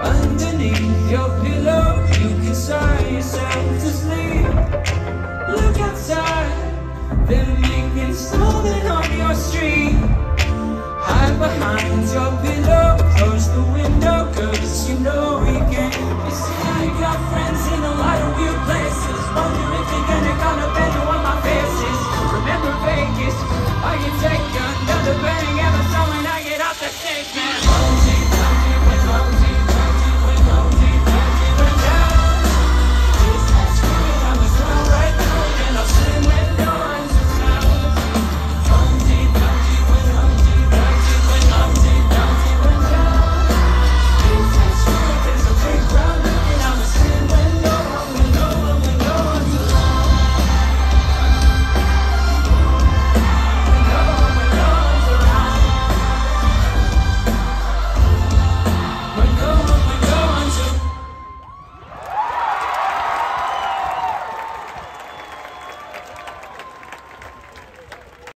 Underneath your pillow You can sigh yourself to sleep. Look outside They're making slogan on your street. Hide behind your pillow Close the window Cause you know we can't. You see